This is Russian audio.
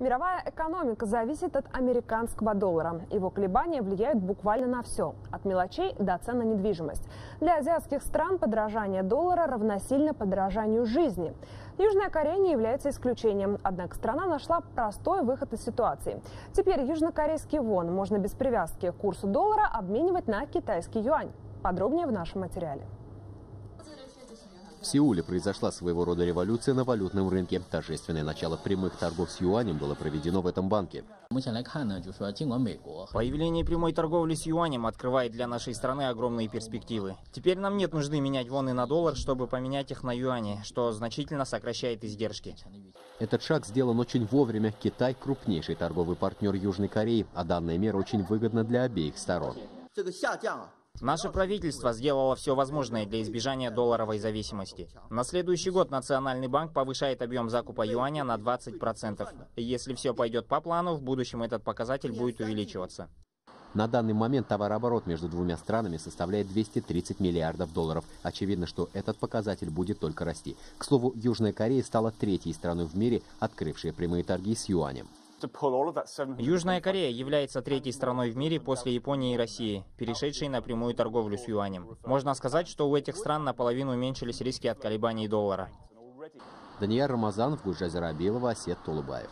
Мировая экономика зависит от американского доллара. Его колебания влияют буквально на все, от мелочей до цен на недвижимость. Для азиатских стран подорожание доллара равносильно подорожанию жизни. Южная Корея не является исключением, однако страна нашла простой выход из ситуации. Теперь южнокорейский вон можно без привязки к курсу доллара обменивать на китайский юань. Подробнее в нашем материале. В Сеуле произошла своего рода революция на валютном рынке. Торжественное начало прямых торгов с юанем было проведено в этом банке. Появление прямой торговли с юанем открывает для нашей страны огромные перспективы. Теперь нам нет нужды менять воны на доллар, чтобы поменять их на юани, что значительно сокращает издержки. Этот шаг сделан очень вовремя. Китай – крупнейший торговый партнер Южной Кореи, а данная мера очень выгодна для обеих сторон. Наше правительство сделало все возможное для избежания долларовой зависимости. На следующий год Национальный банк повышает объем закупа юаня на 20%. Если все пойдет по плану, в будущем этот показатель будет увеличиваться. На данный момент товарооборот между двумя странами составляет 230 миллиардов долларов. Очевидно, что этот показатель будет только расти. К слову, Южная Корея стала третьей страной в мире, открывшей прямые торги с юанем. Южная Корея является третьей страной в мире после Японии и России, перешедшей на прямую торговлю с юанем. Можно сказать, что у этих стран наполовину уменьшились риски от колебаний доллара. Данияр Рамазанов, Гужазир Абилова, Осет Тулубаев.